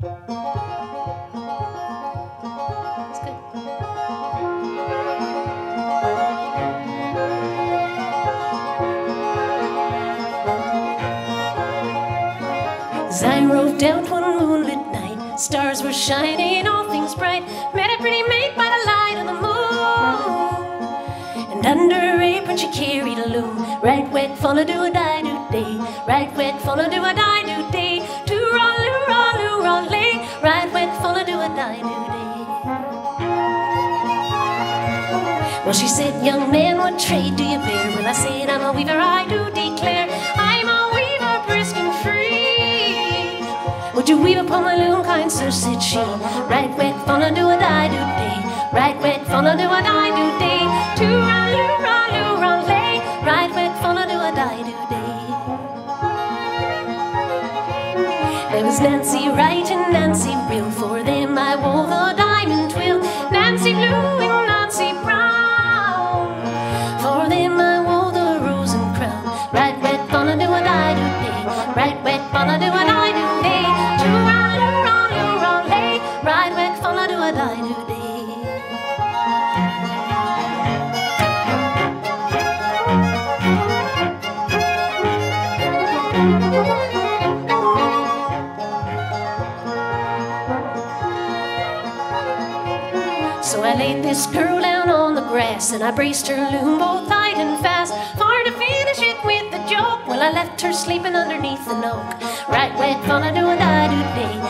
As I rode down one moonlit night, stars were shining, all things bright. Met a pretty maid by the light of the moon. And under her apron she carried a loom. Right wet, follow do a die do day. Right wet, follow do a die Well, she said, young man, what trade do you bear? Well, I said, I'm a weaver, I do declare. I'm a weaver, brisk and free. Would you weave upon my loom, kind sir, said she. Right wet, follow do what I do day. Right wet, follow do what I do day. To run, run, run, lay. Right wet, follow do what I do day. There was Nancy Wright and Nancy Brill. For them I wore the So I laid this girl down on the grass and I braced her loom both tight and fast. For to finish it with a joke, well, I left her sleeping underneath an oak. Right do a die do day. Right do die